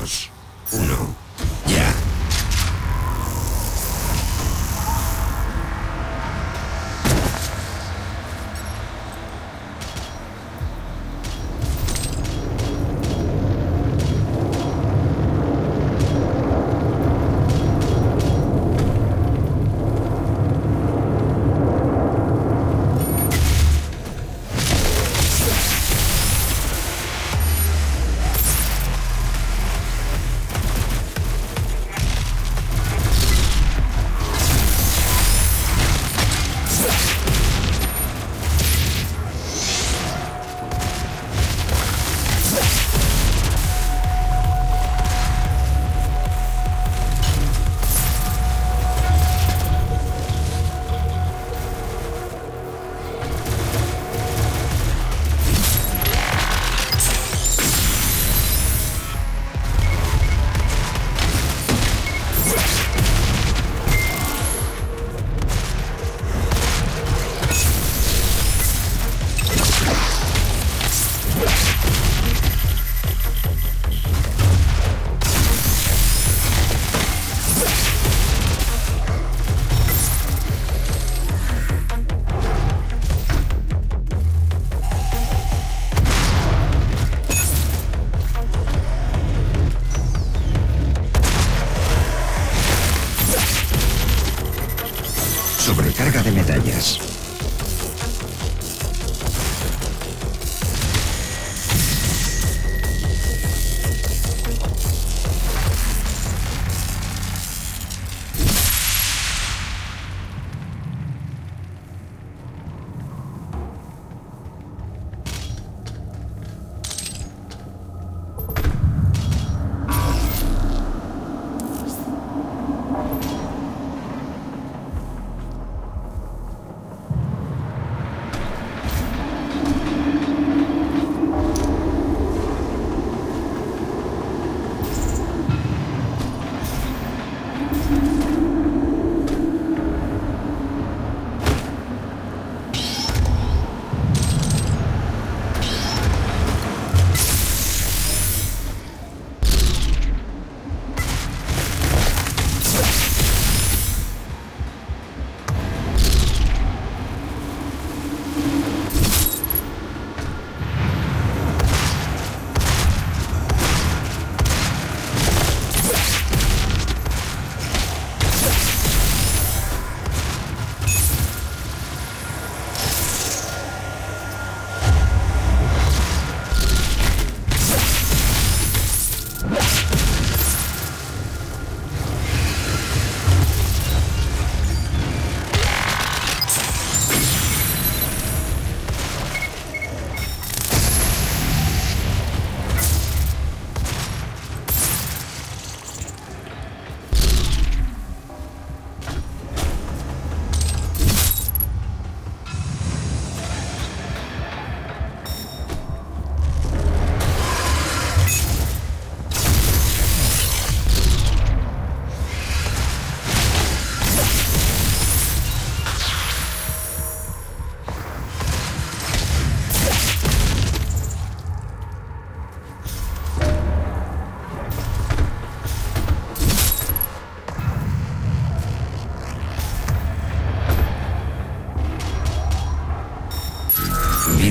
dos, uno,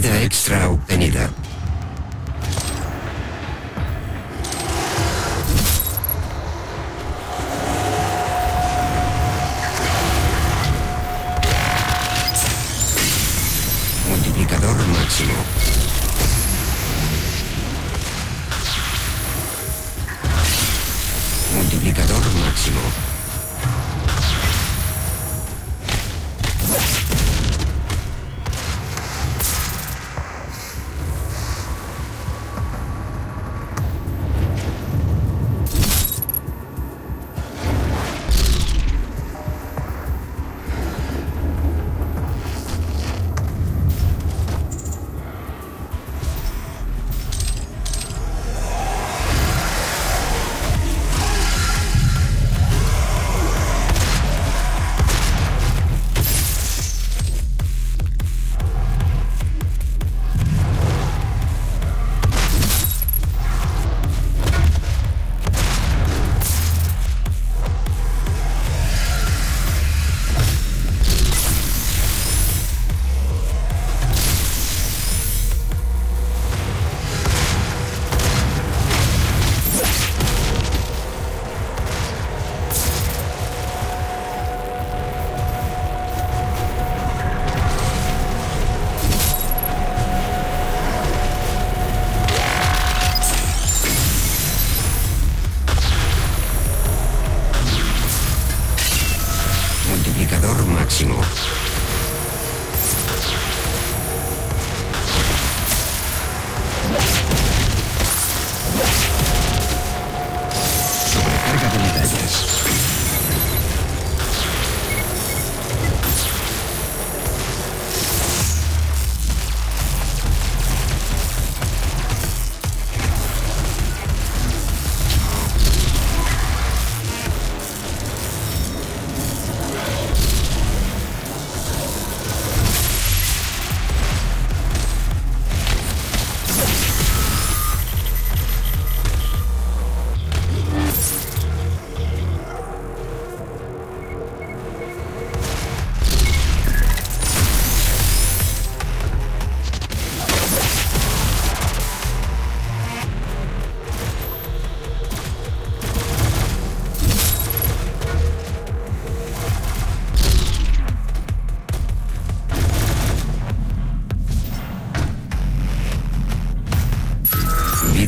Vida extra obtenida. Multiplicador máximo. Máximo. Sobrecarga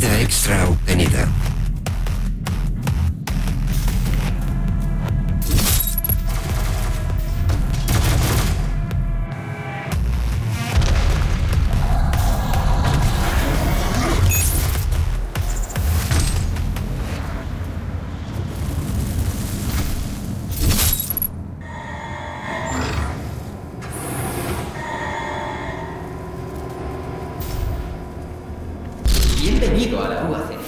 Vida extra obtenida. Bienvenido a la.